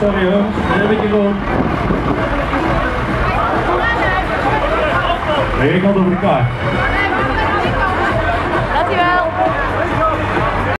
sorry jongens, een beetje gewoon. Nee, ik had over elkaar.